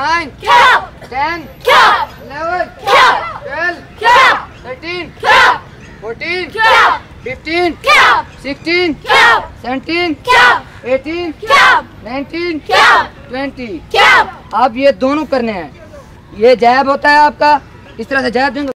nine, Cap. ten, Cap. eleven, Cap. twelve, Cap. thirteen, Cap. fourteen, Cap. fifteen, Cap. sixteen, Cap. Eighteen Cap. Nineteen Cap. Twenty Cap. अब ये दोनों करने हैं ये जैब होता है आपका इस तरह से जैब देंगे